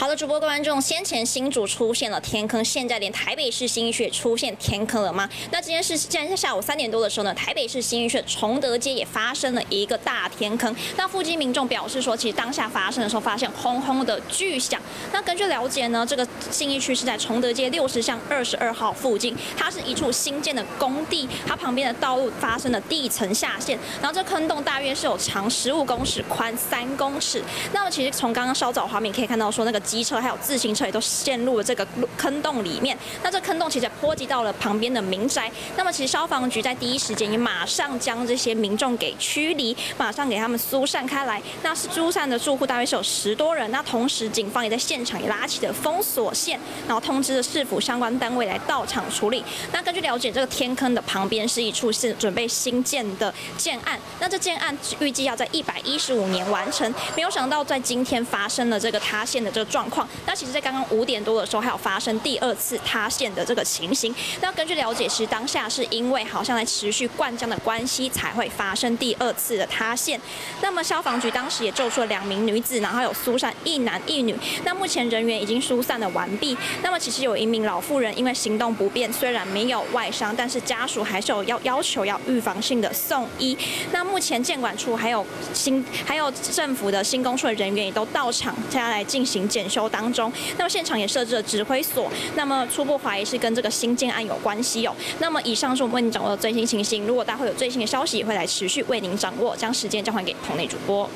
好的主播观众，先前新竹出现了天坑，现在连台北市新一区也出现天坑了吗？那今天是现在在下午三点多的时候呢，台北市新一区崇德街也发生了一个大天坑。那附近民众表示说，其实当下发生的时候，发现轰轰的巨响。那根据了解呢，这个新一区是在崇德街六十巷二十二号附近，它是一处新建的工地，它旁边的道路发生了地层下陷，然后这坑洞大约是有长十五公尺，宽三公尺。那么其实从刚刚稍早画面可以看到，说那个机车还有自行车也都陷入了这个坑洞里面。那这坑洞其实波及到了旁边的民宅。那么其实消防局在第一时间也马上将这些民众给驱离，马上给他们疏散开来。那是疏散的住户大约是有十多人。那同时警方也在现场也拉起了封锁线，然后通知了市府相关单位来到场处理。那根据了解，这个天坑的旁边是一处是准备新建的建案。那这建案预计要在一百一十五年完成。没有想到在今天发生了这个塌陷的这个状状况。那其实，在刚刚五点多的时候，还有发生第二次塌陷的这个情形。那根据了解，其实当下是因为好像在持续灌浆的关系，才会发生第二次的塌陷。那么消防局当时也救出了两名女子，然后有疏散一男一女。那目前人员已经疏散的完毕。那么其实有一名老妇人因为行动不便，虽然没有外伤，但是家属还是有要要求要预防性的送医。那目前建管处还有新还有政府的新工处的人员也都到场，现在来进行检检修当中。那么现场也设置了指挥所。那么初步怀疑是跟这个新建案有关系哦。那么以上是我们为您掌握的最新情形。如果大家会有最新的消息，也会来持续为您掌握。将时间交还给棚内主播。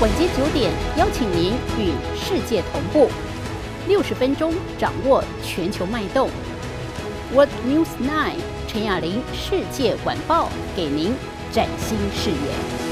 晚间九点，邀请您与世界同步，六十分钟掌握全球脉动。What News Nine 陈雅玲世界晚报给您崭新视野。